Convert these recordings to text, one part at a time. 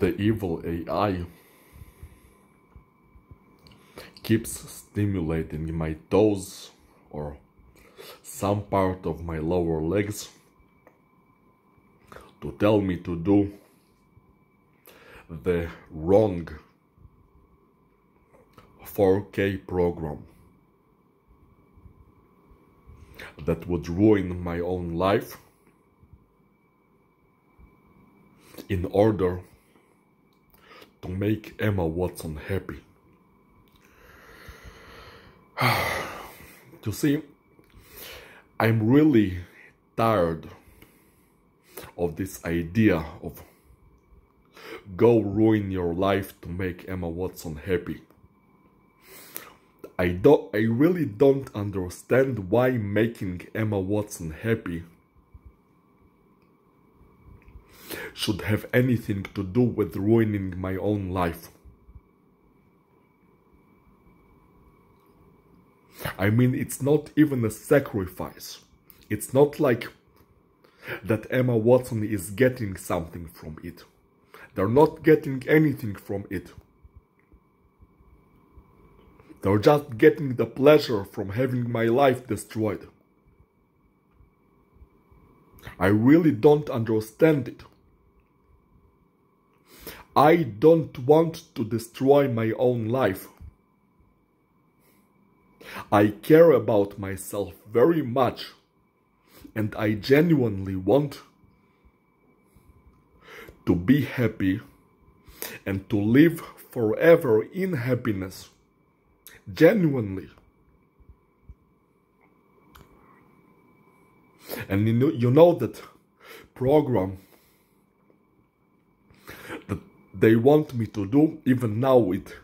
the evil AI keeps stimulating my toes or some part of my lower legs to tell me to do the wrong 4K program that would ruin my own life in order to make Emma Watson happy. you see, I'm really tired of this idea of go ruin your life to make Emma Watson happy. I don't I really don't understand why making Emma Watson happy should have anything to do with ruining my own life. I mean, it's not even a sacrifice. It's not like that Emma Watson is getting something from it. They're not getting anything from it. They're just getting the pleasure from having my life destroyed. I really don't understand it. I don't want to destroy my own life. I care about myself very much and I genuinely want to be happy and to live forever in happiness. Genuinely. And you know, you know that program they want me to do, even now it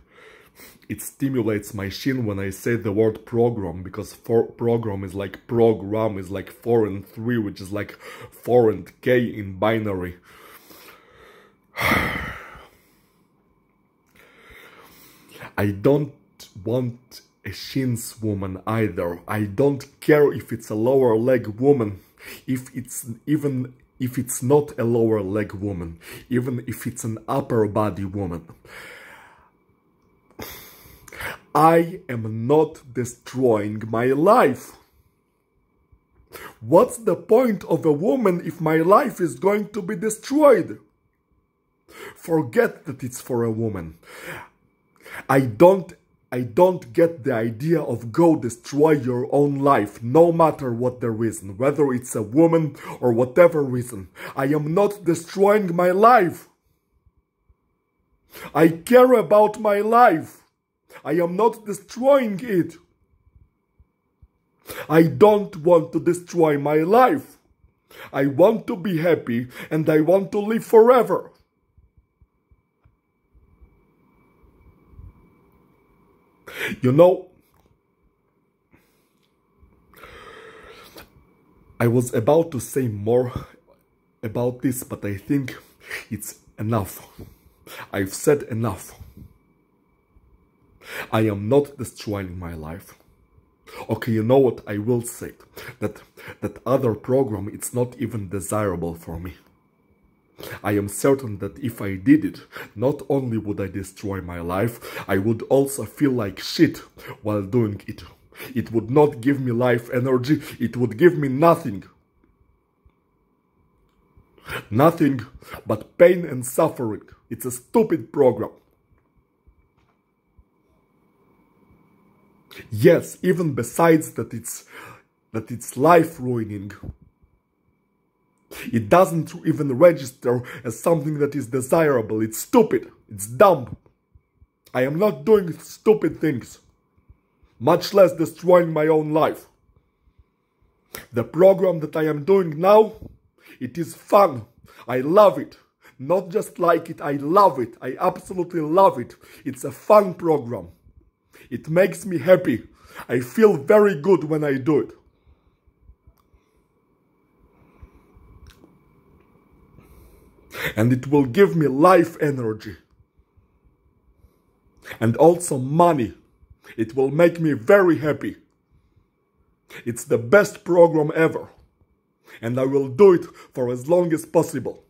it stimulates my shin when I say the word program because for program is like program is like 4 and 3 which is like 4 and k in binary. I don't want a shins woman either. I don't care if it's a lower leg woman, if it's even if it's not a lower leg woman, even if it's an upper body woman. I am not destroying my life. What's the point of a woman if my life is going to be destroyed? Forget that it's for a woman. I don't I don't get the idea of go destroy your own life, no matter what the reason, whether it's a woman or whatever reason. I am not destroying my life. I care about my life. I am not destroying it. I don't want to destroy my life. I want to be happy and I want to live forever. You know, I was about to say more about this, but I think it's enough. I've said enough. I am not destroying my life. Okay, you know what I will say? That that other program, it's not even desirable for me. I am certain that if I did it, not only would I destroy my life, I would also feel like shit while doing it. It would not give me life energy, it would give me nothing. Nothing but pain and suffering. It's a stupid program. Yes, even besides that it's that it's life ruining. It doesn't even register as something that is desirable. It's stupid. It's dumb. I am not doing stupid things, much less destroying my own life. The program that I am doing now, it is fun. I love it. Not just like it, I love it. I absolutely love it. It's a fun program. It makes me happy. I feel very good when I do it. And it will give me life energy. And also money. It will make me very happy. It's the best program ever. And I will do it for as long as possible.